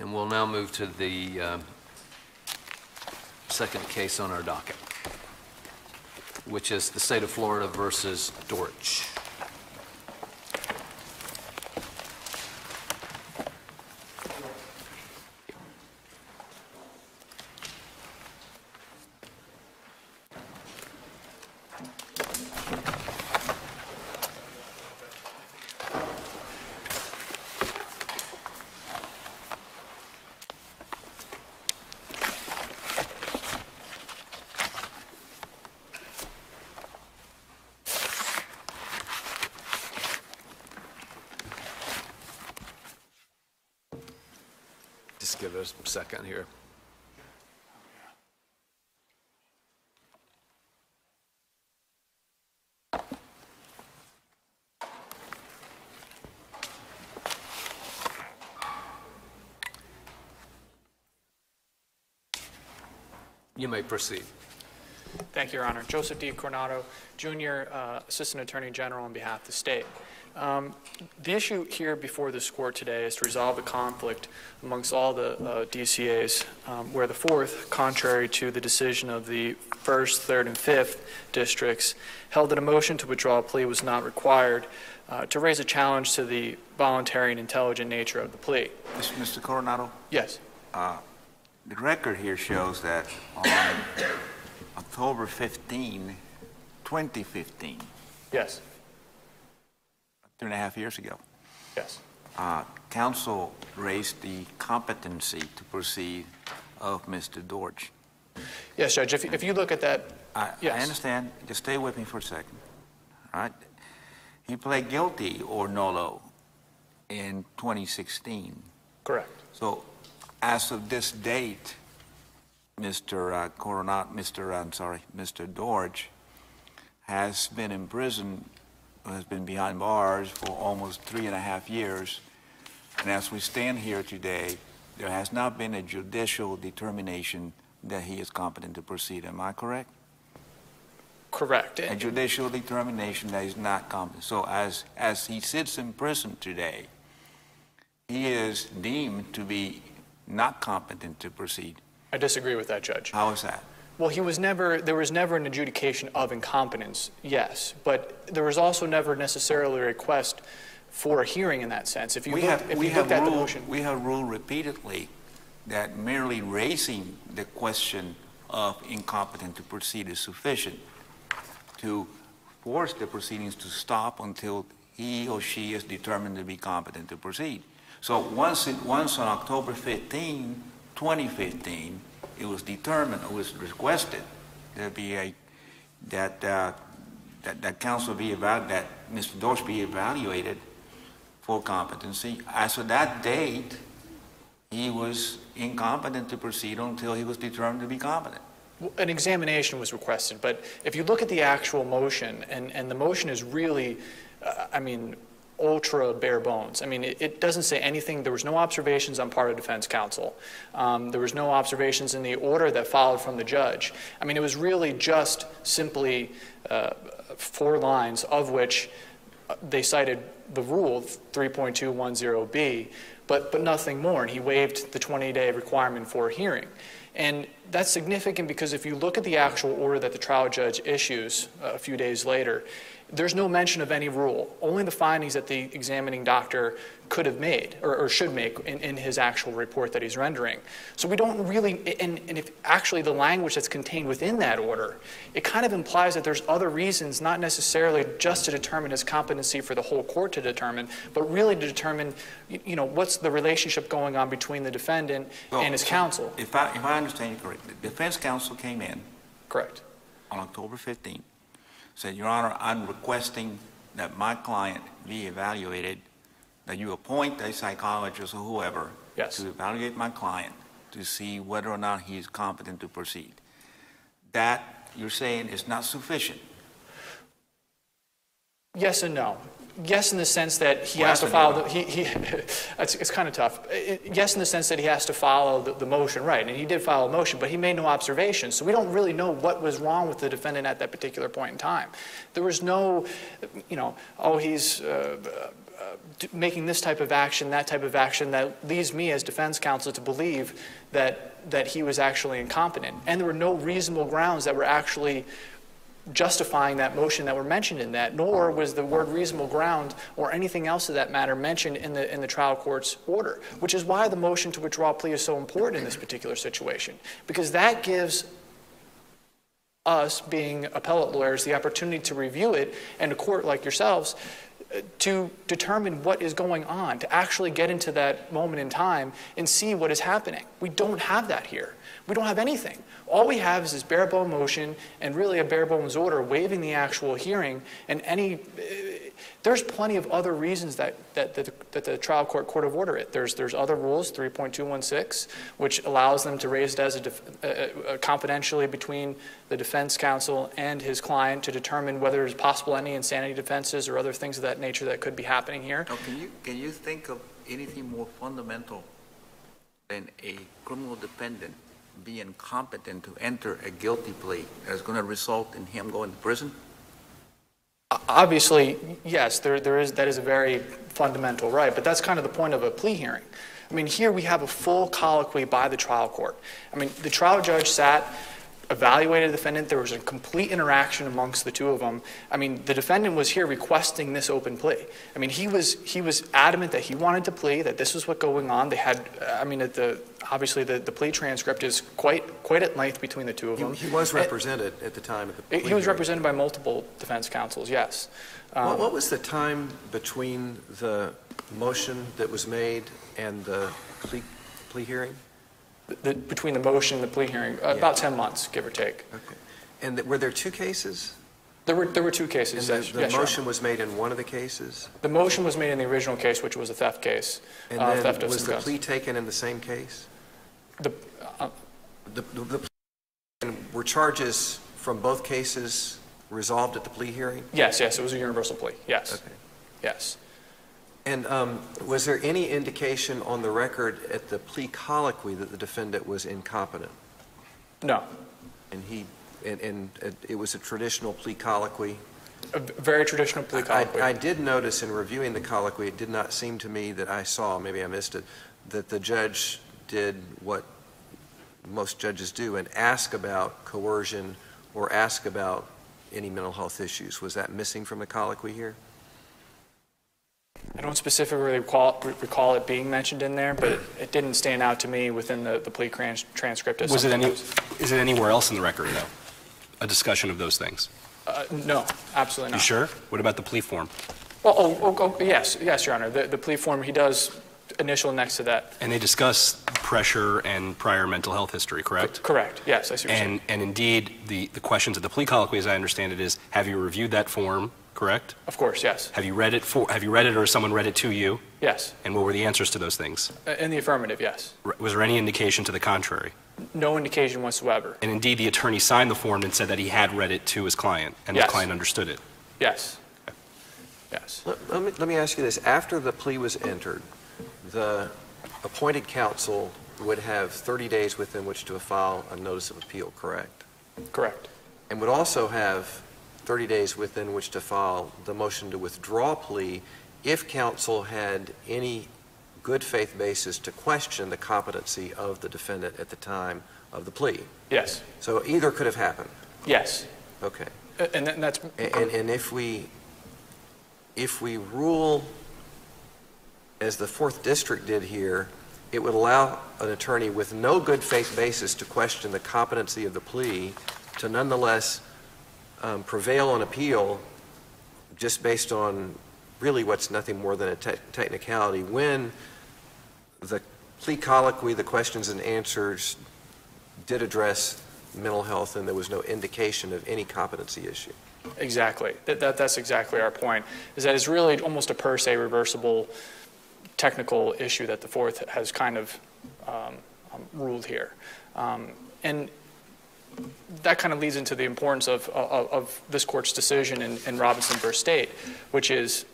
And we'll now move to the um, second case on our docket, which is the state of Florida versus Dortch. Just give us a second here. You may proceed. Thank you, Your Honor. Joseph D. Coronado, Junior uh, Assistant Attorney General on behalf of the state. Um, The issue here before this court today is to resolve the conflict amongst all the uh, DCAs, um, where the fourth, contrary to the decision of the first, third, and fifth districts, held that a motion to withdraw a plea was not required uh, to raise a challenge to the voluntary and intelligent nature of the plea. Mr. Coronado, Yes, the record here shows that on October 15, 2015, yes, two and a half years ago, yes. uh, counsel raised the competency to proceed of Mr. Dortch. Yes, Judge, if if you look at that, I, I understand, just stay with me for a second, all right? He pled guilty or nolo in 2016. correct. So as of this date, Mr. uh, Coronado, Mr. I'm sorry, Mr. Dortch has been in prison, has been behind bars for almost three and a half years. And as we stand here today, there has not been a judicial determination that he is competent to proceed. Am I correct? Correct. A judicial determination that he's not competent. So as, as he sits in prison today, he is deemed to be not competent to proceed. I disagree with that, Judge. How is that? Well, he was never, there was never an adjudication of incompetence, yes, but there was also never necessarily a request for a hearing in that sense. If you We looked, have, if we you have looked at the ruled, motion. we have ruled repeatedly that merely raising the question of incompetent to proceed is sufficient to force the proceedings to stop until he or she is determined to be competent to proceed. So once it, once on October 15, 2015, it was determined, it was requested there be a, that, uh, that, that counsel be eval, that Mr. Dortch be evaluated for competency. As of that date, he was incompetent to proceed until he was determined to be competent. An examination was requested, but if you look at the actual motion, and, and the motion is really, uh, I mean, ultra bare bones. I mean, it, it doesn't say anything, there was no observations on part of defense counsel. Um, there was no observations in the order that followed from the judge. I mean, it was really just simply uh, four lines, of which uh, they cited the rule 3.210B, but, but nothing more. And he waived the 20-day requirement for a hearing. And that's significant because if you look at the actual order that the trial judge issues uh, a few days later, there's no mention of any rule, only the findings that the examining doctor could have made or, or should make in, in his actual report that he's rendering. So we don't really, and, and if actually the language that's contained within that order, it kind of implies that there's other reasons, not necessarily just to determine his competency for the whole court to determine, but really to determine, you, know, what's the relationship going on between the defendant Well, and his so counsel. If I, if I understand you correctly, defense counsel came in Correct. on October 15, said, Your Honor, I'm requesting that my client be evaluated, that you appoint a psychologist or whoever Yes. to evaluate my client to see whether or not he is competent to proceed. That, you're saying, is not sufficient. Yes and no. Yes, in the sense that he Well, has to follow, the- he, he, it's, it's kind of tough. Yes, in the sense that he has to follow the, the motion, right, and he did follow a motion, but he made no observations, so we don't really know what was wrong with the defendant at that particular point in time. There was no, you know, oh, he's, uh, d- making this type of action, that type of action, that leads me as defense counsel to believe that, that he was actually incompetent. And there were no reasonable grounds that were actually justifying that motion that were mentioned in that, nor uh-huh. was the word reasonable ground or anything else of that matter mentioned in the, in the trial court's order, which is why the motion to withdraw plea is so important in this particular situation, because that gives us, being appellate lawyers, the opportunity to review it, and a court like yourselves, uh, to determine what is going on, to actually get into that moment in time and see what is happening. We don't have that here. We don't have anything. All we have is this bare bone motion and really a bare bones order waiving the actual hearing and any. uh, There's plenty of other reasons that, that, that, the, that the trial court court of order it. There's, there's other rules, 3.216, which allows them to raise it as a def, uh, uh, confidentially between the defense counsel and his client to determine whether there's possible any insanity defenses or other things of that nature that could be happening here. Now, can you, can you think of anything more fundamental than a criminal defendant being competent to enter a guilty plea that's going to result in him going to prison? Obviously, yes, there, there is, that is a very fundamental right, but that's kind of the point of a plea hearing. I mean, here we have a full colloquy by the trial court. I mean, the trial judge sat, evaluated the defendant, there was a complete interaction amongst the two of them. I mean, the defendant was here requesting this open plea. I mean, he was, he was adamant that he wanted to plea, that this was what going on. They had, I mean, at the, obviously, the, the plea transcript is quite, quite at length between the two of them. He he was represented at the time of the plea He was represented by multiple defense counsels, yes. What Um, what was the time between the motion that was made and the plea plea hearing? The- Between the motion and the plea hearing, uh, about 10 months, give or take. Okay. And th- were there two cases? There were, there were two And cases. the the yes, motion was made in one of the cases? The motion was made in the original case, which was a theft case. And uh, then theft was the guns. plea taken in the same case? The- uh, The the- the- and Were charges from both cases resolved at the plea hearing? Yes, yes, it was a universal plea, yes, Okay. yes. And um, was there any indication on the record at the plea colloquy that the defendant was incompetent? No, And he, and, and it was a traditional plea colloquy? a very traditional plea I, colloquy. I did notice in reviewing the colloquy, it did not seem to me that I saw, maybe I missed it, that the judge did what most judges do and ask about coercion or ask about any mental health issues. Was that missing from the colloquy here? I don't specifically recall, recall it being mentioned in there, but it- didn't stand out to me within the, the plea trans- transcript as Was it something any, is it anywhere else in the record, though? A discussion of those things? Uh, No, absolutely not. You not. sure? What about the plea form? Well, oh, oh, oh, yes, yes, Your Honor, the, the plea form, he does initial next to that. And they discuss pressure and prior mental health history, correct? Correct, yes, I see what you're saying. And, and indeed, the, the questions of the plea colloquy, as I understand it, is, have you reviewed that form, correct? Of course, yes, Have you read it for, have you read it or someone read it to you? yes, And what were the answers to those things? Uh, in the affirmative, yes. Was there any indication to the contrary? No indication whatsoever, And indeed, the attorney signed the form and said that he had read it to his client, and the client understood it. yes, yes. Let let me, let me ask you this. After the plea was entered, the appointed counsel would have 30 days within which to file a notice of appeal, correct? Correct. And would also have 30 days within which to file the motion to withdraw plea if counsel had any good faith basis to question the competency of the defendant at the time of the plea. Yes, So either could have happened. yes. Okay. And that- that's, And, and if we, if we rule as the Fourth District did here, it would allow an attorney with no good faith basis to question the competency of the plea to nonetheless um, prevail on appeal just based on really what's nothing more than a te- technicality when the plea colloquy, the questions and answers did address mental health and there was no indication of any competency issue. exactly. That, that- that's exactly our point, is that it's really almost a per se reversible technical issue that the Fourth has kind of um, um, ruled here. Um, And that kind of leads into the importance of, of, of this court's decision in, in Robinson v. State, which is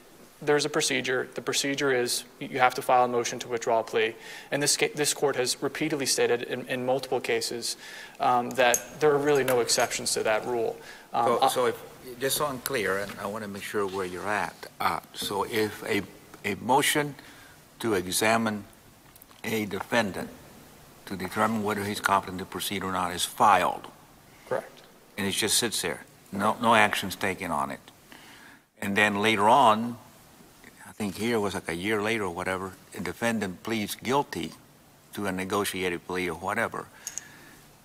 there's a procedure. The procedure is you have to file a motion to withdraw a plea. And this, this court has repeatedly stated in, in multiple cases um, that there are really no exceptions to that rule. Um, So, so if, just so I'm clear, and I want to make sure where you're at. Uh, So if a a motion to examine a defendant to determine whether he's competent to proceed or not is filed, Correct. and it just sits there. No, no action's taken on it. And then later on, I think here was like a year later or whatever, a defendant pleads guilty to a negotiated plea or whatever.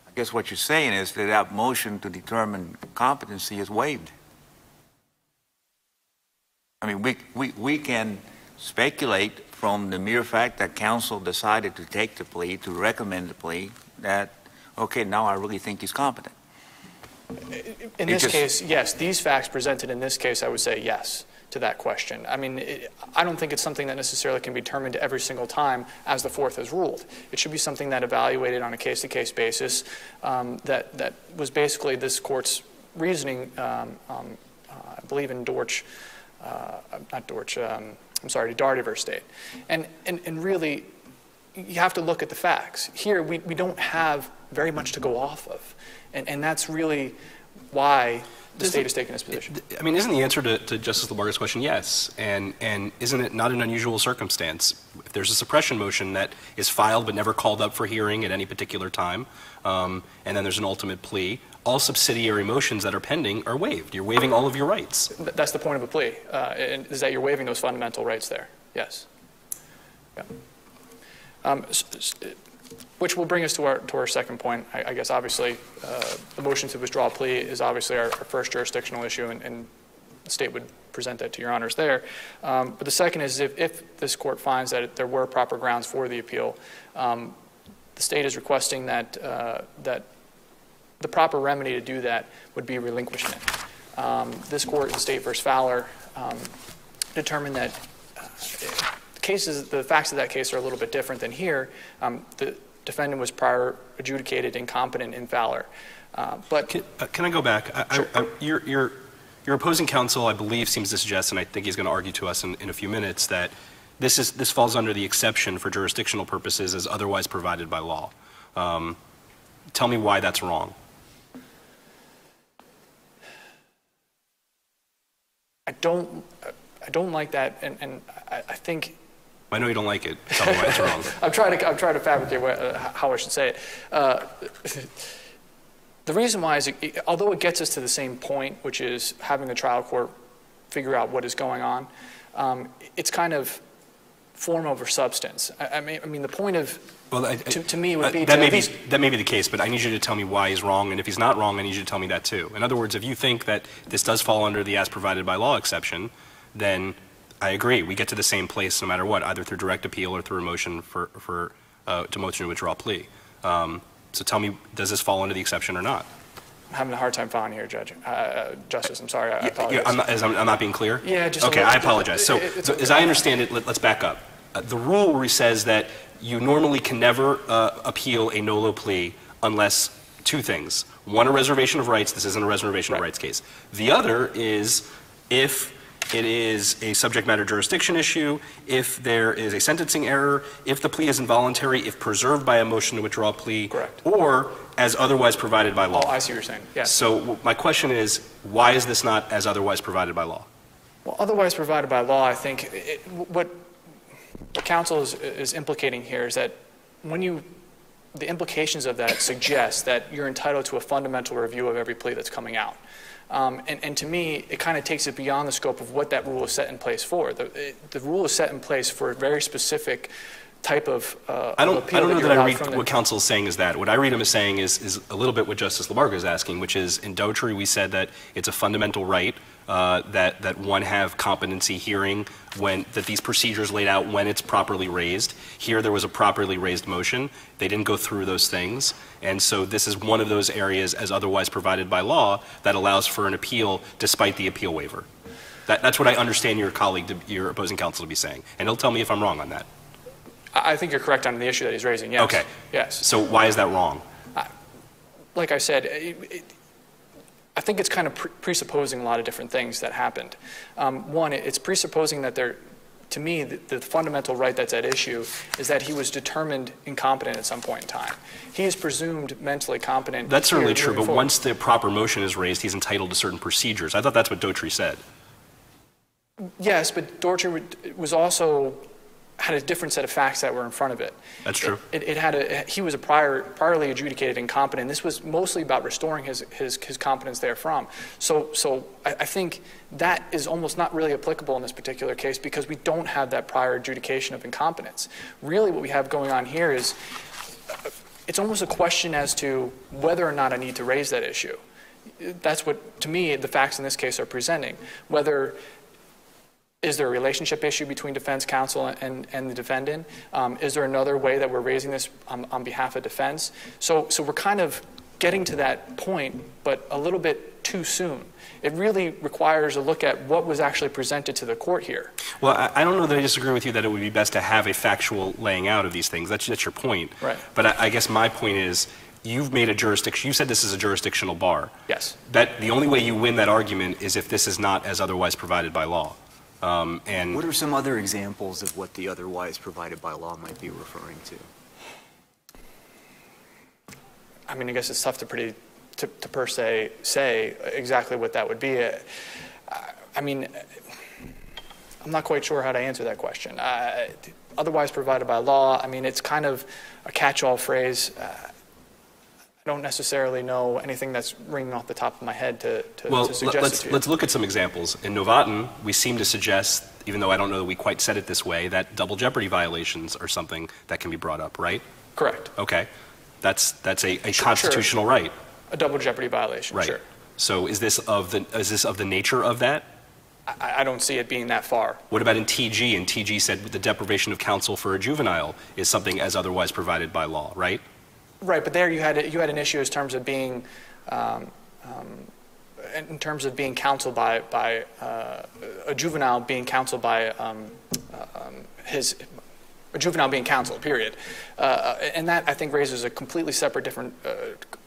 I guess what you're saying is that that motion to determine competency is waived. I mean, we, we, we can speculate from the mere fact that counsel decided to take the plea, to recommend the plea, that, okay, now I really think he's competent. In this just- case, yes, these facts presented in this case, I would say yes to that question. I mean, it- I don't think it's something that necessarily can be determined every single time as the fourth has ruled. It should be something that evaluated on a case-to-case basis um, that, that was basically this court's reasoning, um, um, uh, I believe in Dortch, uh, not Dortch, um, I'm sorry, Dougherty versus State. And, and, and really, you have to look at the facts. Here, we, we don't have very much to go off of. And, and that's really why the state has taken this position. I mean, isn't the answer to, to Justice Labarga's question yes? And, and isn't it not an unusual circumstance? If there's a suppression motion that is filed but never called up for hearing at any particular time, um, and then there's an ultimate plea, all subsidiary motions that are pending are waived. You're waiving all of your rights. That's the point of a plea, uh, is that you're waiving those fundamental rights there. Yes. Yeah. Um, Which will bring us to our, to our second point. I I guess, obviously, uh, the motion to withdraw a plea is obviously our our first jurisdictional issue, and- and the state would present that to your honors there. Um, But the second is if, if this court finds that there were proper grounds for the appeal, um, the state is requesting that, uh, that the proper remedy to do that would be relinquishment. Um, This court in State versus Fowler um, determined that uh, cases, the facts of that case are a little bit different than here. Um, The defendant was prior adjudicated incompetent in Fowler. Uh, But Can, uh, can I go back? I, I, I, your, your, your opposing counsel, I believe, seems to suggest, and I think he's going to argue to us in, in a few minutes, that this is this falls under the exception for jurisdictional purposes as otherwise provided by law. Um, tell me why that's wrong. I don't, I don't like that, and, and I I think I know you don't like it. Tell me why it's wrong. I'm trying to, I'm trying to fabricate what, uh, how I should say it. Uh, The reason why is, it- although it gets us to the same point, which is having the trial court figure out what is going on, um, it's kind of form over substance. I, I mean, I mean, the point of, Well, I, I- To- to me, it would uh, that may be that may be the case, but I need you to tell me why he's wrong, and if he's not wrong, I need you to tell me that too. In other words, if you think that this does fall under the as provided by law exception, then I agree. We get to the same place no matter what, either through direct appeal or through a motion for for uh, to motion to withdraw plea. Um, so tell me, does this fall under the exception or not? I'm having a hard time following here, Judge, uh, uh, Justice, I'm sorry, I apologize. Yeah, I'm not, as I'm, I'm not being clear? Yeah, just a Okay, I apologize. So, it- so okay. as I understand it, let, us back up. Uh, the rule where he says that you normally can never uh, appeal a NOLO plea unless two things. One, a reservation of rights. This isn't a reservation of rights case. The other is if it is a subject matter jurisdiction issue, if there is a sentencing error, if the plea is involuntary, if preserved by a motion to withdraw a plea. Correct. Or as otherwise provided by law. Oh, I see what you're saying, yes. So w- my question is, why is this not as otherwise provided by law? Well, otherwise provided by law, I think it- what what counsel is is implicating here is that when you, the implications of that suggest that you're entitled to a fundamental review of every plea that's coming out. Um, And and to me, it kind of takes it beyond the scope of what that rule is set in place for. The it- the rule is set in place for a very specific type of uh, I don't, appeal I don't know that I read what counsel is saying is that. What I read him as saying is, is a little bit what Justice Labarga is asking, which is in Dougherty, we said that it's a fundamental right uh, that, that one have competency hearing when, that these procedures laid out when it's properly raised. Here, there was a properly raised motion. They didn't go through those things. And so this is one of those areas, as otherwise provided by law, that allows for an appeal despite the appeal waiver. That, that's what I understand your colleague, to- your opposing counsel to be saying. And he'll tell me if I'm wrong on that. I think you're correct on the issue that he's raising, yes. Okay. Yes. So why is that wrong? like I said, it, it, I think it's kind of pre- presupposing a lot of different things that happened. Um, one, it's presupposing that there, to me, the, the fundamental right that's at issue is that he was determined incompetent at some point in time. He is presumed mentally competent. That's certainly true, but forward. once the proper motion is raised, he's entitled to certain procedures. I thought that's what Dougherty said. Yes, but Dorcher was also, had a different set of facts that were in front of it. That's true. It, it had a, he was a prior, priorly adjudicated incompetent. This was mostly about restoring his, his, his competence therefrom. So, so I, I think that is almost not really applicable in this particular case because we don't have that prior adjudication of incompetence. Really, what we have going on here is, it's almost a question as to whether or not I need to raise that issue. That's what, to me, the facts in this case are presenting. Whether is there a relationship issue between defense counsel and, and the defendant? Um, is there another way that we're raising this on, on behalf of defense? So, so we're kind of getting to that point, but a little bit too soon. It really requires a look at what was actually presented to the court here. Well, I, I don't know that I disagree with you that it would be best to have a factual laying out of these things. That's, that's your point. Right. But I, I guess my point is, you've made a jurisdiction, you said this is a jurisdictional bar. Yes. That, the only way you win that argument is if this is not as otherwise provided by law. Um, and. What are some other examples of what the otherwise provided by law might be referring to? I mean, I guess it's tough to pretty, to, to per se say exactly what that would be. Uh, I mean, I'm not quite sure how to answer that question. Uh, otherwise provided by law, I mean, it's kind of a catch-all phrase. Uh, I don't necessarily know anything that's ringing off the top of my head to, to, Well, to suggest let's, to let's look at some examples. In Novaton, we seem to suggest, even though I don't know that we quite said it this way, that double jeopardy violations are something that can be brought up, right? Correct. Okay. That's, that's a, a Sure, constitutional right, A double jeopardy violation, right? sure. So is this of the, is this of the nature of that? I, I don't see it being that far. What about in TG? And TG said the deprivation of counsel for a juvenile is something as otherwise provided by law, right? Right, but there you had, you had an issue in terms of being, um, um, in terms of being counseled by, by uh, a juvenile being counseled by um, uh, um, his, a juvenile being counseled, period. Uh, And that, I think, raises a completely separate, different, uh,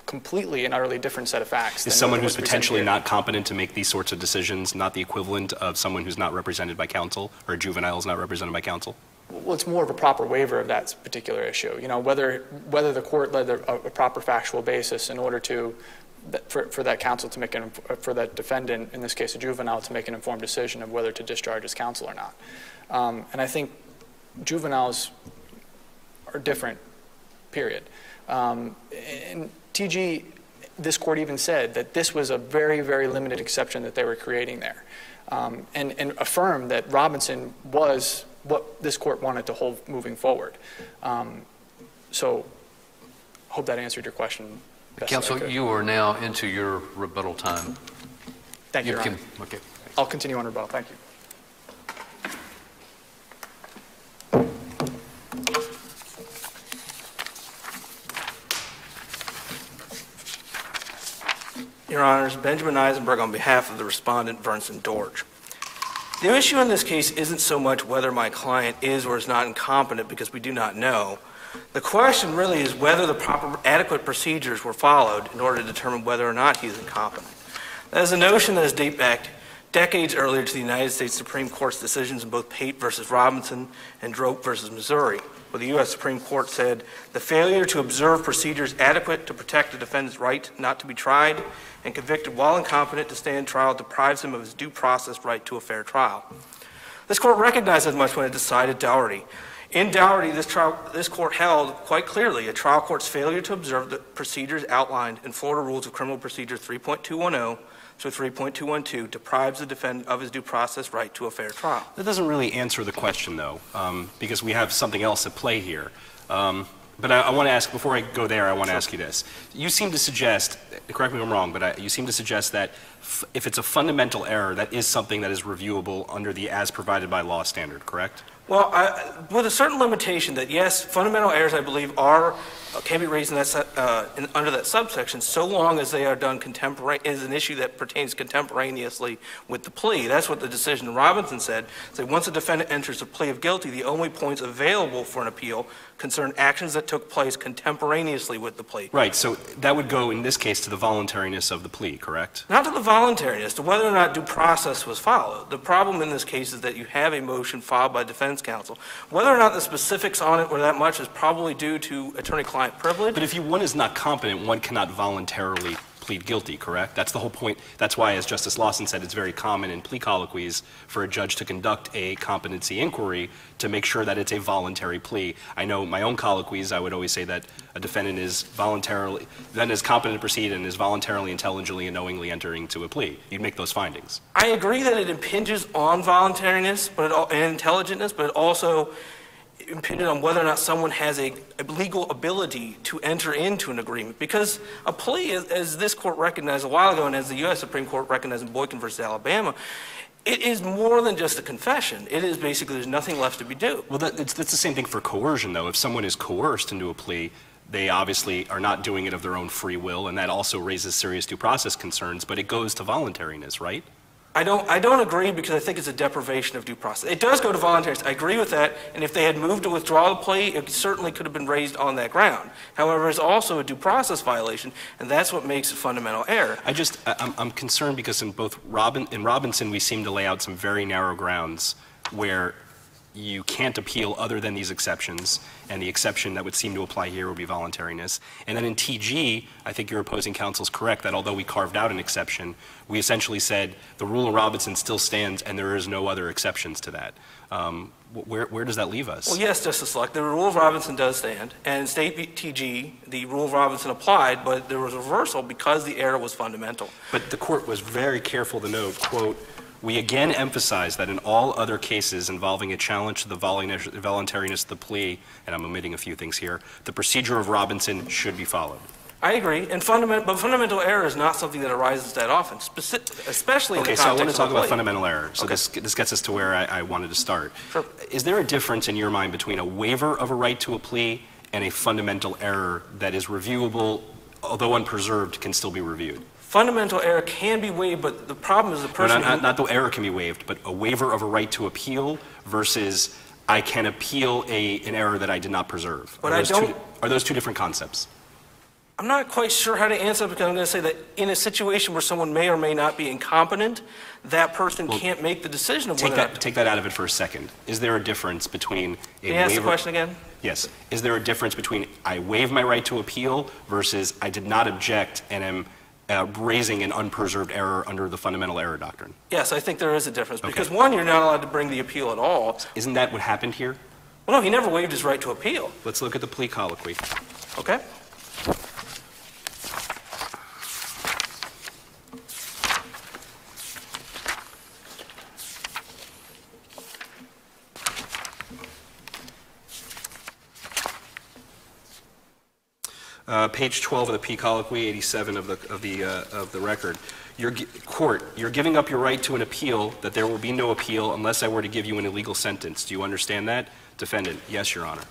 completely and utterly different set of facts. Is someone who's potentially not competent to make these sorts of decisions not the equivalent of someone who's not represented by counsel, or a juvenile is not represented by counsel? Well, it's more of a proper waiver of that particular issue. You know, whether, whether the court led a, a proper factual basis in order to, for, for that counsel to make an, for that defendant, in this case a juvenile, to make an informed decision of whether to discharge his counsel or not. Um, and I think juveniles are different, period. Um, and TG, this court even said that this was a very, very limited exception that they were creating there. Um, and, and affirmed that Robinson was what this court wanted to hold moving forward. Um, so, hope that answered your question. best that Counsel, you are now into your rebuttal time. Thank you, Your can- Honor. Okay. I'll continue on rebuttal. Thank you. Your Honors, Benjamin Eisenberg on behalf of the respondent, Vernson Dortch. The issue in this case isn't so much whether my client is or is not incompetent, because we do not know. The question really is whether the proper adequate procedures were followed in order to determine whether or not he's incompetent. That is a notion that has date back decades earlier to the United States Supreme Court's decisions in both Pate versus Robinson and Drope versus Missouri, where the U.S. Supreme Court said the failure to observe procedures adequate to protect a defendant's right not to be tried and convicted while incompetent to stand trial deprives him of his due process right to a fair trial. This court recognized as much when it decided Dougherty. In Dougherty, this, trial, this court held quite clearly a trial court's failure to observe the procedures outlined in Florida Rules of Criminal Procedure 3.210 to 3.212 deprives the defendant of his due process right to a fair trial. That doesn't really answer the question, though, um, because we have something else at play here. Um, but I, I want to ask, before I go there, I want to ask you this. You seem to suggest, correct me if I'm wrong, but I, you seem to suggest that f- if it's a fundamental error, that is something that is reviewable under the as provided by law standard, correct? Well, I, with a certain limitation that yes, fundamental errors, I believe, are uh, can be raised in that uh, in, under that subsection, so long as they are done contemporary is an issue that pertains contemporaneously with the plea. That's what the decision in Robinson said. Say once a defendant enters a plea of guilty, the only points available for an appeal concern actions that took place contemporaneously with the plea. Right, so that would go, in this case, to the voluntariness of the plea, correct? Not to the voluntariness, to whether or not due process was followed. The problem in this case is that you have a motion filed by defense counsel. Whether or not the specifics on it were that much is probably due to attorney-client privilege. But if you, one is not competent, one cannot voluntarily plead guilty, correct? That's the whole point. That's why, as Justice Lawson said, it's very common in plea colloquies for a judge to conduct a competency inquiry to make sure that it's a voluntary plea. I know my own colloquies, I would always say that a defendant is voluntarily, then is competent to proceed and is voluntarily, intelligently, and knowingly entering to a plea. You'd make those findings. I agree that it impinges on voluntariness but it, and intelligentness, but it also impinged on whether or not someone has a, a legal ability to enter into an agreement. Because a plea, as, as this court recognized a while ago, and as the U.S. Supreme Court recognized in Boykin versus Alabama, it is more than just a confession. It is basically there's nothing left to be due. Well, that, it's, that's the same thing for coercion, though. If someone is coerced into a plea, they obviously are not doing it of their own free will, and that also raises serious due process concerns, but it goes to voluntariness, right? I don't, I don't agree because I think it's a deprivation of due process. It does go to voluntariness. I agree with that. And if they had moved to withdraw the plea, it certainly could have been raised on that ground. However, it's also a due process violation, and that's what makes it fundamental error. I just, I'm, I'm concerned because in both Robin, in Robinson, we seem to lay out some very narrow grounds where you can't appeal other than these exceptions, and the exception that would seem to apply here would be voluntariness. And then in TG, I think your opposing counsel is correct that although we carved out an exception, we essentially said the rule of Robinson still stands and there is no other exceptions to that. Um, Where, where does that leave us? Well, yes, Justice Luck, the rule of Robinson does stand, and in State. TG, the rule of Robinson applied, but there was a reversal because the error was fundamental. But the court was very careful to note, quote, "We again emphasize that in all other cases involving a challenge to the voluntariness of the plea," and I'm omitting a few things here, "the procedure of Robinson should be followed." I agree, and fundamental, but fundamental error is not something that arises that often, speci- especially in the Okay, so I want to talk about fundamental error. So Okay. this, this gets us to where I, I wanted to start. Sure. Is there a difference in your mind between a waiver of a right to a plea and a fundamental error that is reviewable, although unpreserved, can still be reviewed? Fundamental error can be waived, but the problem is the No, person. not, not, not the error can be waived, but a waiver of a right to appeal versus I can appeal a, an error that I did not preserve. But are I those two- don't- Are those two different concepts? I'm not quite sure how to answer because I'm going to say that in a situation where someone may or may not be incompetent, that person Well, can't make the decision of Take that, take that out of it for a second. Is there a difference between a Can you ask the question again? Yes. Is there a difference between I waive my right to appeal versus I did not object and am uh, raising an unpreserved error under the fundamental error doctrine? Yes, I think there is a difference Okay. because one, you're not allowed to bring the appeal at all. Isn't that what happened here? Well, no, he never waived his right to appeal. Let's look at the plea colloquy. Okay? Uh, Page 12 of the P colloquy, 87 of the, of the, uh, of the record. Your court, you're giving up your right to an appeal, that there will be no appeal unless I were to give you an illegal sentence. Do you understand that? Defendant, yes, Your Honor.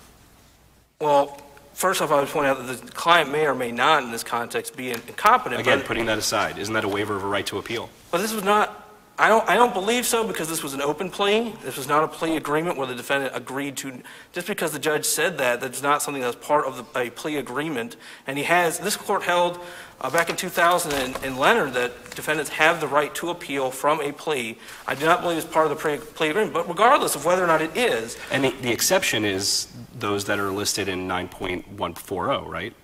Well, first off, I would point out that the client may or may not in this context be incompetent. Again, but- putting that aside, isn't that a waiver of a right to appeal? But this was not, I don't, I don't believe so because this was an open plea. This was not a plea agreement where the defendant agreed to, just because the judge said that, that's not something that's part of the, a plea agreement. And he has, this court held uh, back in 2000 in, in Leonard that defendants have the right to appeal from a plea. I do not believe it's part of the pre- plea agreement, but regardless of whether or not it is, And the, the exception is those that are listed in 9.140, right?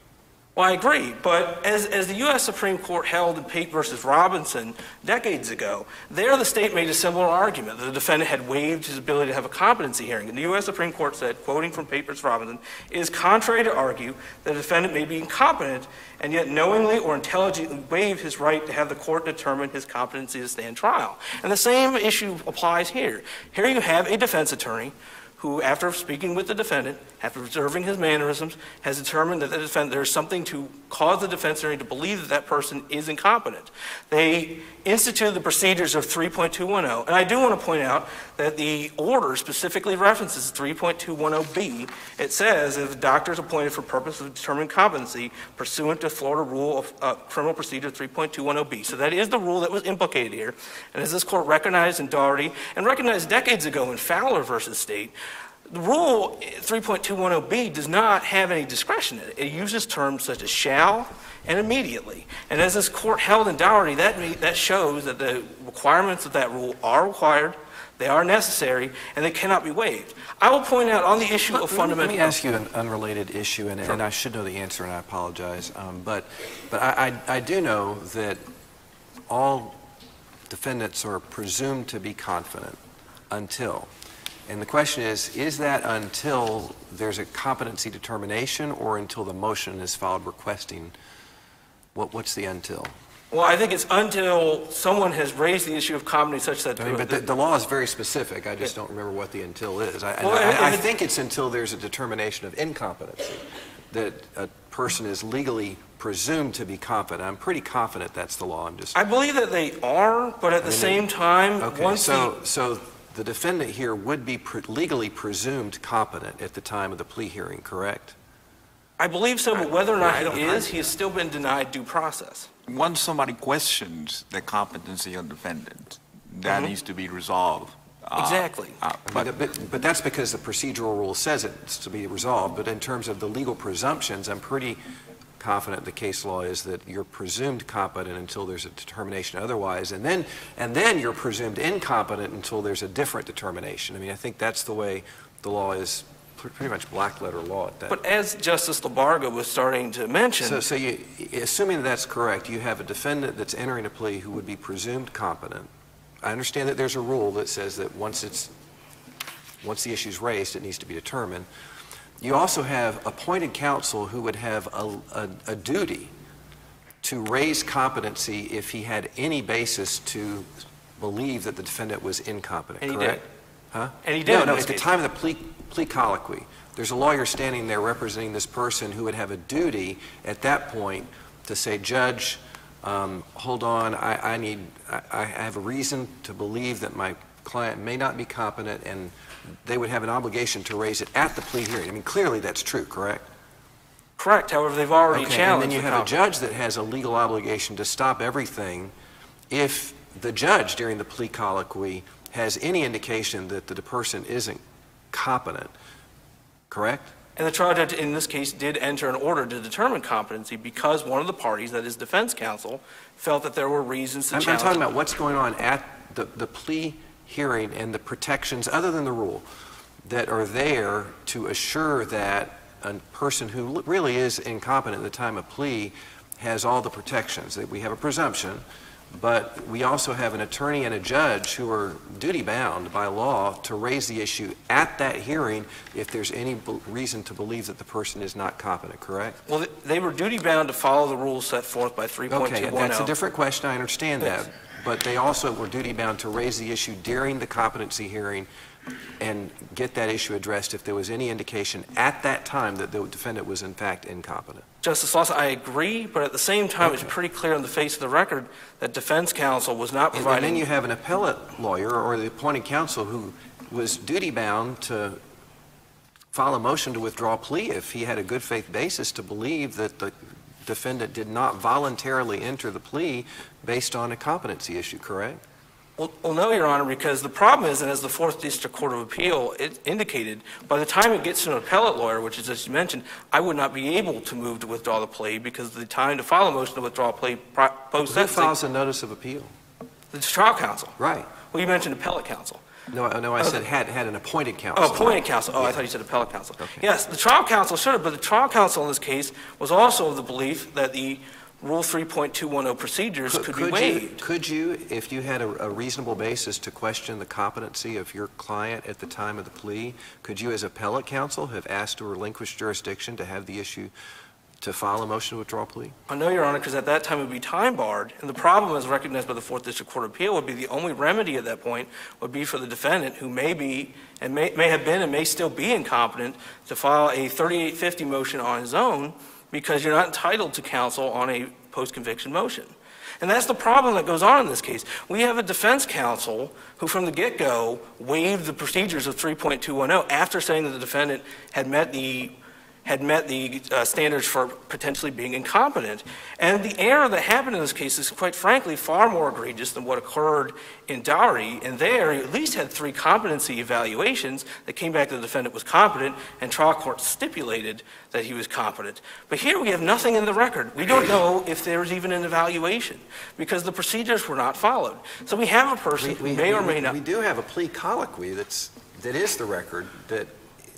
Well, I agree, but as, as the U.S. Supreme Court held in Pate versus Robinson decades ago, there the state made a similar argument. The defendant had waived his ability to have a competency hearing. And the U.S. Supreme Court said, quoting from Pate versus Robinson, it is contrary to argue that a defendant may be incompetent and yet knowingly or intelligently waive his right to have the court determine his competency to stand trial. And the same issue applies here. Here you have a defense attorney who, after speaking with the defendant, after observing his mannerisms, has determined that the defendant, there's something to cause the defense attorney to believe that that person is incompetent. They instituted the procedures of 3.210, and I do want to point out that the order specifically references 3.210B. It says if is appointed for purpose of determining competency pursuant to Florida Rule of uh, Criminal Procedure 3.210B. So that is the rule that was implicated here. And as this court recognized in Dougherty and recognized decades ago in Fowler versus State, the rule 3.210B does not have any discretion in it. It uses terms such as shall and immediately. And as this court held in Dougherty, that, that shows that the requirements of that rule are required, They are necessary, and they cannot be waived. I will point out on the issue of fundamental... Let me ask you an unrelated issue, and, and I should know the answer, and I apologize. Um, but, but I, I, I do know that all defendants are presumed to be confident until. And the question is, is that until there's a competency determination or until the motion is filed requesting? What, what's the until? Well, I think it's until someone has raised the issue of competency such that... I mean, but the, the law is very specific. I just don't remember what the until is. I, Well, and- I, I think it's until there's a determination of incompetency, that a person is legally presumed to be competent. I'm pretty confident that's the law. I'm just. I believe that they are, but at the I mean, same time, Okay, once the... so, so the defendant here would be pre- legally presumed competent at the time of the plea hearing, correct? I believe so, but whether or not I he don't- is, he has still been denied due process. Once somebody questions the competency of the defendant, that needs to be resolved. Uh, Exactly. uh, I But mean, But, but that's because the procedural rule says it's to be resolved, but in terms of the legal presumptions, I'm pretty confident the case law is that you're presumed competent until there's a determination otherwise, and then, and then you're presumed incompetent until there's a different determination. I mean, I think that's the way the law is, pre- pretty much black letter law at that. But as Justice Labarga was starting to mention... So, so you, assuming that's correct, you have a defendant that's entering a plea who would be presumed competent. I understand that there's a rule that says that once it's, once the issue's raised, it needs to be determined. You also have appointed counsel who would have a, a, a duty to raise competency if he had any basis to believe that the defendant was incompetent, And he correct? did. Huh? And he did No, no, at the case. time of the plea, plea colloquy, there's a lawyer standing there representing this person who would have a duty at that point to say, Judge, um, hold on, I, I need, I, I have a reason to believe that my client may not be competent, and they would have an obligation to raise it at the plea hearing. I mean, clearly that's true, correct? Correct, however, they've already Okay, challenged And then you the have a judge that has a legal obligation to stop everything if the judge during the plea colloquy has any indication that the person isn't competent, correct? And the trial judge, in this case, did enter an order to determine competency because one of the parties, that is defense counsel, felt that there were reasons to I'm, I'm talking about what's going on at the, the plea hearing and the protections, other than the rule, that are there to assure that a person who really is incompetent at the time of plea has all the protections. That we have a presumption, but we also have an attorney and a judge who are duty-bound by law to raise the issue at that hearing if there's any reason to believe that the person is not competent, correct? Well, they were duty-bound to follow the rules set forth by 3.210. Okay, that's a different question, I understand that. But they also were duty-bound to raise the issue during the competency hearing and get that issue addressed if there was any indication at that time that the defendant was in fact incompetent. Justice Lawson, I agree, but at the same time, it's pretty clear on the face of the record that defense counsel was not And and then providing... you have an appellate lawyer or the appointed counsel who was duty-bound to file a motion to withdraw a plea if he had a good faith basis to believe that the defendant did not voluntarily enter the plea based on a competency issue, correct? Well, well, no, Your Honor, because the problem is, and as the Fourth District Court of Appeal it indicated, by the time it gets to an appellate lawyer, which is, as you mentioned, I would not be able to move to withdraw the plea because the time to file a motion to withdraw a plea pro- Who files a notice of appeal? the trial counsel. Right. Well, you mentioned appellate counsel. No, I- no, I uh, said had, had an appointed counsel. Oh, appointed counsel. Oh, I thought you said appellate counsel. Okay. Yes, the trial counsel should have, but the trial counsel in this case was also of the belief that the Rule 3.210 procedures could be you- waived. Could you, if you had a a reasonable basis to question the competency of your client at the time of the plea, could you as appellate counsel have asked to relinquish jurisdiction to have the issue, to file a motion to withdraw plea? I know, Your Honor, because at that time it would be time barred, and the problem as recognized by the Fourth District Court of Appeal would be the only remedy at that point would be for the defendant who may be, and may, may have been and may still be incompetent, to file a 3850 motion on his own because you're not entitled to counsel on a post-conviction motion. And that's the problem that goes on in this case. We have a defense counsel who, from the get-go, waived the procedures of 3.210 after saying that the defendant had met the had met the uh, standards for potentially being incompetent. And the error that happened in this case is, quite frankly, far more egregious than what occurred in Dougherty. And there, you at least had three competency evaluations that came back that the defendant was competent, and trial court stipulated that he was competent. But here we have nothing in the record. We don't know if there was even an evaluation because the procedures were not followed. So we have a person who We- may or we- may not. We do have a plea colloquy that's, that is the record, that,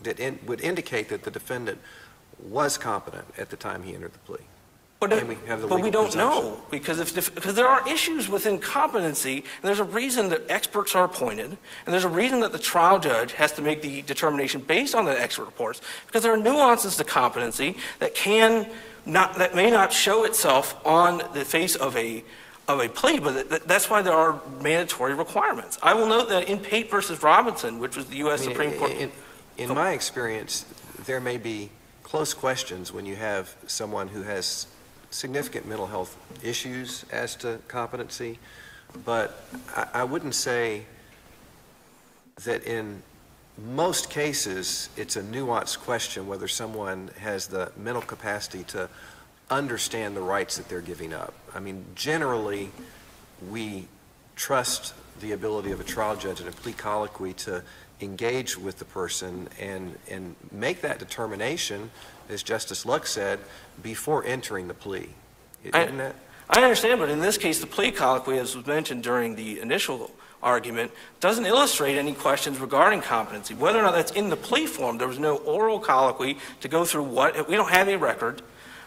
that in- would indicate that the defendant was competent at the time he entered the plea. But, we have the but we don't know, because if, because there are issues within competency, and there's a reason that experts are appointed, and there's a reason that the trial judge has to make the determination based on the expert reports, because there are nuances to competency that can not, that may not show itself on the face of a, of a plea, but that- that's why there are mandatory requirements. I will note that in Pate versus Robinson, which was the U.S. I mean, Supreme Court. in- In my experience, there may be close questions when you have someone who has significant mental health issues as to competency, but I, I wouldn't say that in most cases, it's a nuanced question whether someone has the mental capacity to understand the rights that they're giving up. I mean, generally, we trust the ability of a trial judge in a plea colloquy to engage with the person and, and make that determination, as Justice Luck said, before entering the plea. Isn't that? I understand, but in this case, the plea colloquy, as was mentioned during the initial argument, doesn't illustrate any questions regarding competency. Whether or not that's in the plea form, there was no oral colloquy to go through what, we don't have a record.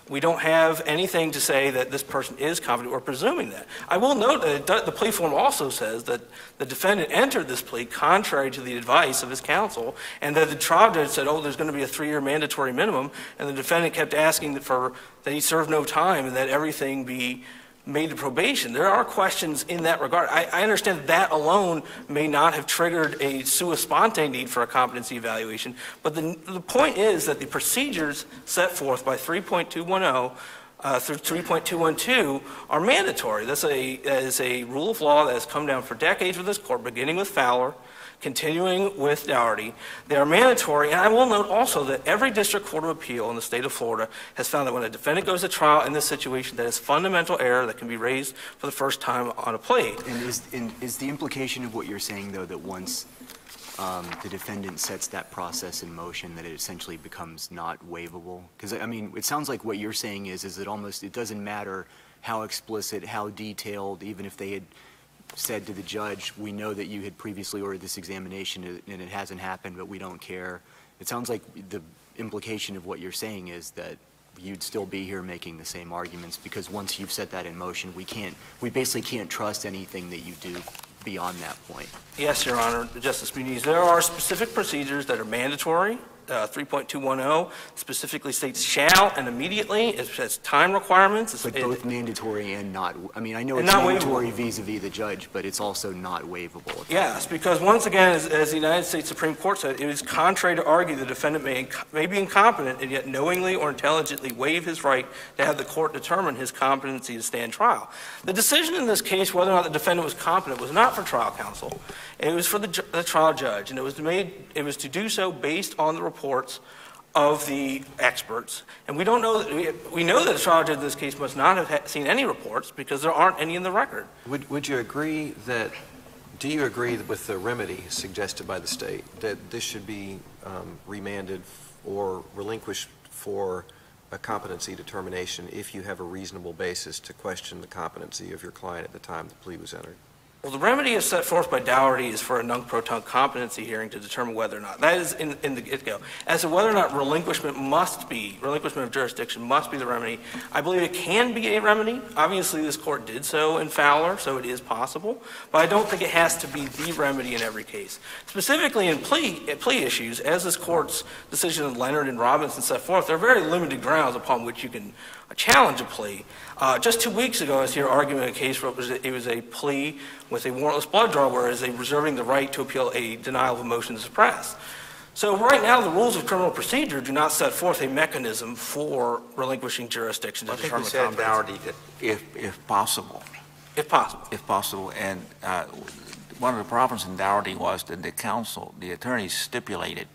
We don't have anything to say that this person is competent. We're presuming that. I will note that the plea form also says that the defendant entered this plea contrary to the advice of his counsel, and that the trial judge said, oh, there's going to be a three-year mandatory minimum, and the defendant kept asking for, that he serve no time and that everything be made to probation. There are questions in that regard. I, I understand that, that alone may not have triggered a sua sponte need for a competency evaluation, but the, the point is that the procedures set forth by 3.210 uh, through 3.212 are mandatory. That's a, that is a rule of law that has come down for decades with this court, beginning with Fowler, continuing with Dougherty. They are mandatory, and I will note also that every district court of appeal in the state of Florida has found that when a defendant goes to trial in this situation, that is fundamental error that can be raised for the first time on a plea. And is, and is the implication of what you're saying, though, that once um, the defendant sets that process in motion, that it essentially becomes not waivable? Because, I mean, it sounds like what you're saying is, is it almost, it doesn't matter how explicit, how detailed, even if they had said to the judge, we know that you had previously ordered this examination and it hasn't happened, but we don't care. It sounds like the implication of what you're saying is that you'd still be here making the same arguments because once you've set that in motion, we can't, we basically can't trust anything that you do beyond that point. Yes, Your Honor, Justice Muniz, there are specific procedures that are mandatory. Uh, 3.210 specifically states shall and immediately, it says time requirements. It's- But it- both mandatory and not, I mean, I know And it's not waivable. mandatory vis-à-vis the judge, but it's also not waivable. Yes, because once again, as, as the United States Supreme Court said, it is contrary to argue the defendant may, inc- may be incompetent and yet knowingly or intelligently waive his right to have the court determine his competency to stand trial. The decision in this case, whether or not the defendant was competent, was not for trial counsel. It was for the, ju- the trial judge, and it was made, it was to do so based on the reports of the experts. And we don't know, we know that the trial judge in this case must not have seen any reports because there aren't any in the record. Would, would you agree that, do you agree with the remedy suggested by the state, that this should be um, remanded or relinquished for a competency determination if you have a reasonable basis to question the competency of your client at the time the plea was entered? Well, the remedy is set forth by Dougherty is for a nunc-pro-tunc competency hearing to determine whether or not, that is in, in the get-go. As to whether or not relinquishment must be, relinquishment of jurisdiction must be the remedy, I believe it can be a remedy. Obviously, this court did so in Fowler, so it is possible, but I don't think it has to be the remedy in every case. Specifically in plea, plea issues, as this court's decision in Leonard and Robinson set forth, there are very limited grounds upon which you can challenge a plea. Uh, just two weeks ago, I was here arguing a case where it was, it was a plea with a warrantless blood draw, whereas they were reserving the right to appeal a denial of a motion to suppress. So right now, the rules of criminal procedure do not set forth a mechanism for relinquishing jurisdiction to I think determine said, competency, Dougherty, that if, if possible, if possible. if possible, and uh, one of the problems in Dougherty was that the counsel, the attorneys stipulated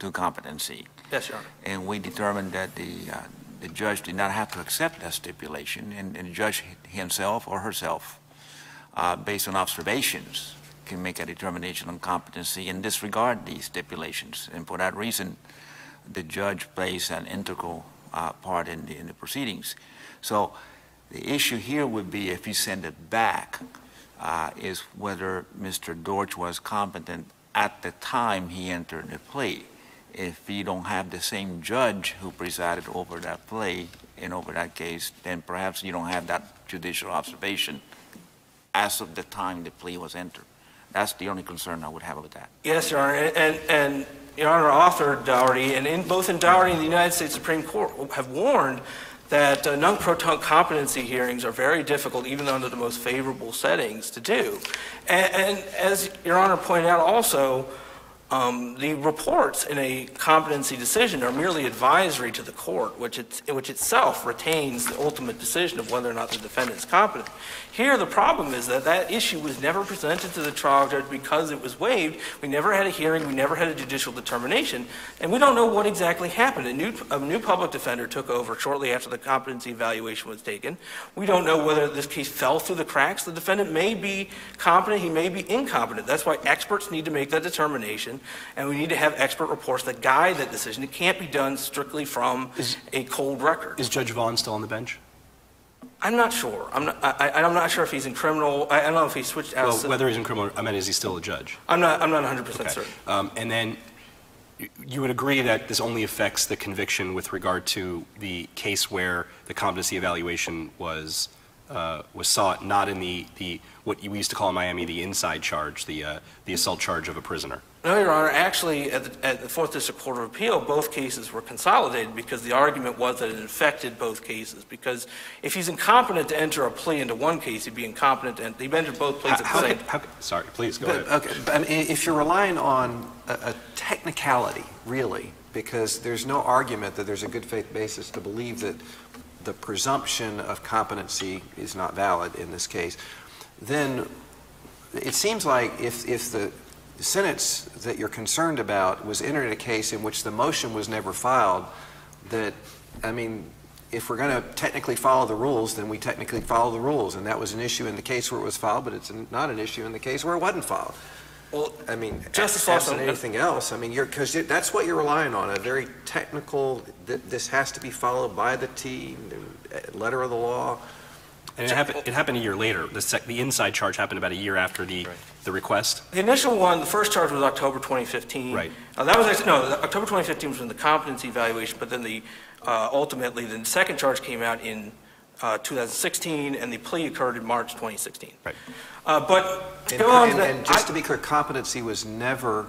to competency. Yes, Your Honor. And we determined that the, uh, the judge did not have to accept that stipulation, and, and the judge himself or herself, uh, based on observations, can make a determination on competency and disregard these stipulations. And for that reason, the judge plays an integral uh, part in the, in the proceedings. So the issue here would be if you send it back, uh, is whether Mr. Dortch was competent at the time he entered the plea. If you don't have the same judge who presided over that plea and over that case, then perhaps you don't have that judicial observation as of the time the plea was entered. That's the only concern I would have with that. Yes, Your Honor, and, and- Your Honor authored Dougherty, and in, both in Dougherty and the United States Supreme Court have warned that uh, nunc-pro-tunc competency hearings are very difficult, even under the most favorable settings, to do. And, and as Your Honor pointed out also, um, the reports in a competency decision are merely advisory to the court, which, which itself retains the ultimate decision of whether or not the defendant is competent. Here, the problem is that that issue was never presented to the trial judge because it was waived. We never had a hearing, we never had a judicial determination, and we don't know what exactly happened. A new, a new public defender took over shortly after the competency evaluation was taken. We don't know whether this case fell through the cracks. The defendant may be competent, he may be incompetent. That's why experts need to make that determination, and we need to have expert reports that guide that decision. It can't be done strictly from Is- a cold record. Is Judge Vaughn still on the bench? I'm not sure. I'm not, I, I'm not sure if he's in criminal, I, I don't know if he switched out. Well, whether he's in criminal, I mean, is he still a judge? I'm not, I'm not 100% Okay. certain. Um, And then you would agree that this only affects the conviction with regard to the case where the competency evaluation was, uh, was sought, not in the, the, what we used to call in Miami, the inside charge, the, uh, the assault charge of a prisoner? No, Your Honor, actually, at the, at the Fourth District Court of Appeal, both cases were consolidated because the argument was that it affected both cases. Because if he's incompetent to enter a plea into one case, he'd be incompetent to, en- he'd enter both pleas at the same. How could- Sorry, please, go But, ahead. okay, but I mean, if you're relying on a, a technicality, really, because there's no argument that there's a good faith basis to believe that the presumption of competency is not valid in this case, then it seems like if, if the sentence that you're concerned about was entered in a case in which the motion was never filed, that, I mean, if we're going to technically follow the rules, then we technically follow the rules. And that was an issue in the case where it was filed, but it's not an issue in the case where it wasn't filed. Well, I mean, Justice absent Lawson- anything else, I mean, you're, because that's what you're relying on, a very technical, th- this has to be followed by the T, the letter of the law. And it happened, it happened a year later. The sec, the inside charge happened about a year after the, the request. The initial one, the first charge was October 2015. Right. Uh, That was, actually no, October 2015 was when the competency evaluation, but then the, uh, ultimately, the second charge came out in uh, 2016, and the plea occurred in March 2016. Right. Uh, But And go on to and- and just I- to be clear, competency was never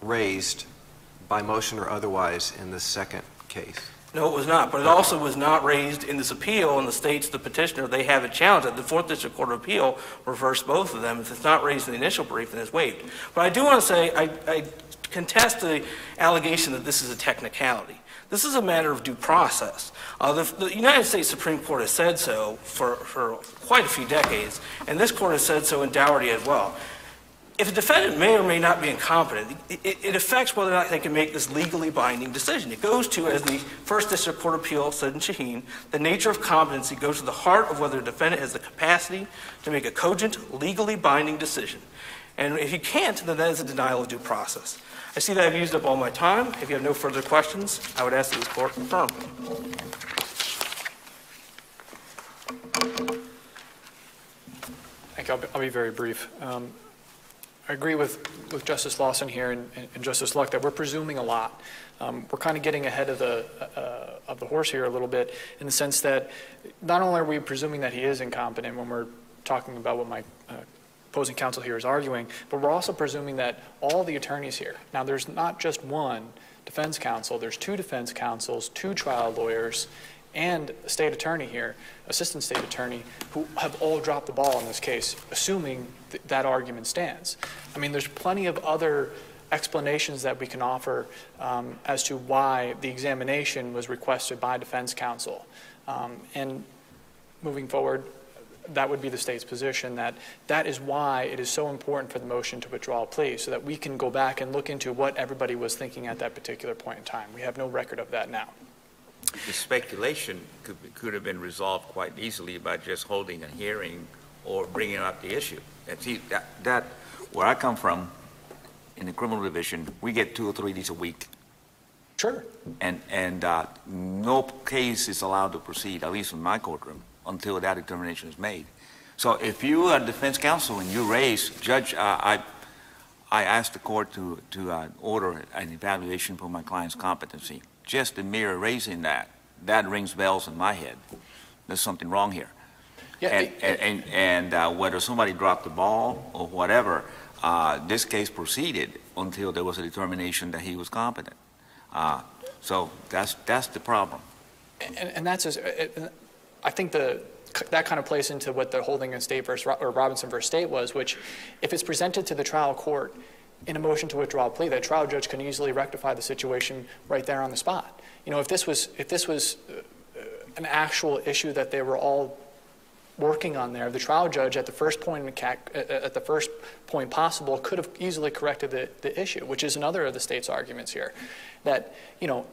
raised by motion or otherwise in the second case. No, it was not, but it also was not raised in this appeal, and the states, the petitioner, they have it challenged. The Fourth District Court of Appeal reversed both of them. If it's not raised in the initial brief, then it's waived. But I do want to say, I I contest the allegation that this is a technicality. This is a matter of due process. Uh, The the United States Supreme Court has said so for for quite a few decades, and this court has said so in Dougherty as well. If a defendant may or may not be incompetent, it, it- affects whether or not they can make this legally binding decision. It goes to, as the First District Court Appeal said in Shaheen, the nature of competency goes to the heart of whether a defendant has the capacity to make a cogent, legally binding decision. And if he can't, then that is a denial of due process. I see that I've used up all my time. If you have no further questions, I would ask that this court confirm. Thank you. I'll be, I'll be very brief. Um, I agree with, with Justice Lawson here and, and Justice Luck that we're presuming a lot. Um, we're kind of getting ahead of the, uh, of the horse here a little bit in the sense that not only are we presuming that he is incompetent when we're talking about what my opposing counsel here is arguing, but we're also presuming that all the attorneys here, now there's not just one defense counsel, there's two defense counsels, two trial lawyers, and a state attorney here, assistant state attorney, who have all dropped the ball in this case, assuming th- that argument stands. I mean, there's plenty of other explanations that we can offer um, as to why the examination was requested by defense counsel. Um, and moving forward, that would be the state's position, that that is why it is so important for the motion to withdraw a plea, so that we can go back and look into what everybody was thinking at that particular point in time. We have no record of that now. The speculation could, could have been resolved quite easily by just holding a hearing or bringing up the issue. And see, that, that, where I come from, in the criminal division, we get two or three of these a week. Sure. And, and uh, no case is allowed to proceed, at least in my courtroom, until that determination is made. So if you are defense counsel and you raise, Judge, uh, I, I asked the court to, to uh, order an evaluation for my client's competency. Just the mere raising that, that rings bells in my head. There's something wrong here. Yeah, And, it- and, and- and uh, whether somebody dropped the ball or whatever, uh, this case proceeded until there was a determination that he was competent. Uh, So that's, that's the problem. And, and that's, it- I think the, that kind of plays into what the holding in State versus, or Robinson versus State was, which if it's presented to the trial court in a motion to withdraw a plea, that trial judge can easily rectify the situation right there on the spot. You know, if this was, if this was uh, an actual issue that they were all working on there, the trial judge at the first point in ca- at at the first point possible could have easily corrected the, the issue, which is another of the state's arguments here. That, you know,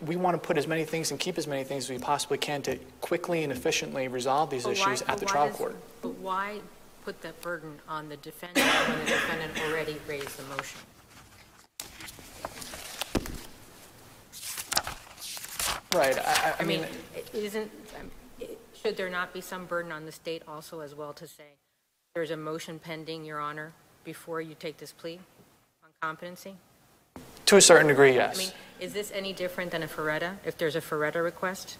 we want to put as many things and keep as many things as we possibly can to quickly and efficiently resolve these But why- issues at the trial court. But why put that burden on the defendant when the defendant already raised the motion? Right, I, I- I mean, mean, it isn't, should there not be some burden on the state also as well to say, there's a motion pending, Your Honor, before you take this plea on competency? To a certain degree, I mean, yes. is this any different than a Faretta, if there's a Faretta request?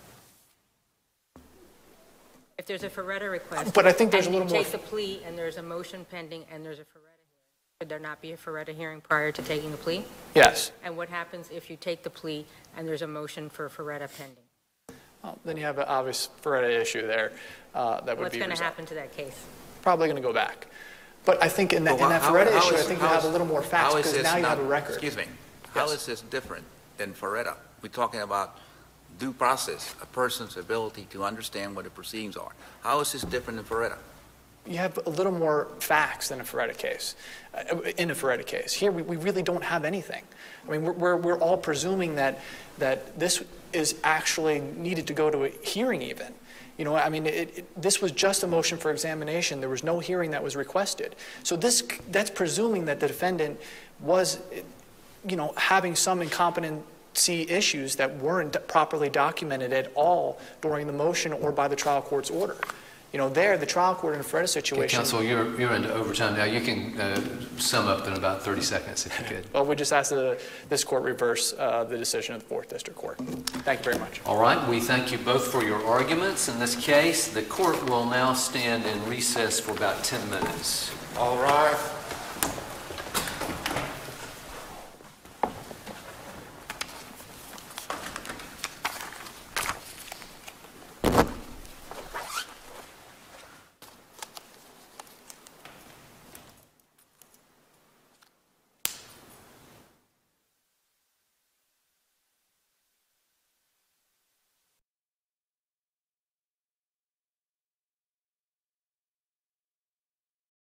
If there's a Faretta request. But I think there's a little And more- you take the plea, and there's a motion pending, and there's a Faretta hearing, should there not be a Faretta hearing prior to taking the plea? Yes. And what happens if you take the plea and there's a motion for Faretta pending? Well, Then you have an obvious Faretta issue there uh, that would What's be What's going to happen to that case? Probably going to go back. But I think in that, in Well, that how- how issue, I think you have a little more facts, because now you have a record. Excuse me, how is this different than Faretta? We're talking about due process, a person's ability to understand what the proceedings are. How is this different than Faretta? you have a little more facts than a Faretta case, uh, in a Faretta case. Here, we, we really don't have anything. I mean, we're, we're, we're all presuming that, that this is actually needed to go to a hearing even. You know, I mean, it, it, this was just a motion for examination. There was no hearing that was requested. So this, that's presuming that the defendant was, you know, having some incompetency issues that weren't properly documented at all during the motion or by the trial court's order. You know, there, the trial court in a Faretta Okay, situation. Counsel, you're, you're into overtime now. You can uh, sum up in about 30 seconds if you could. Well, we just ask that this court reverse uh, the decision of the Fourth District Court. Thank you very much. All right, we thank you both for your arguments in this case. The court will now stand in recess for about 10 minutes. All right.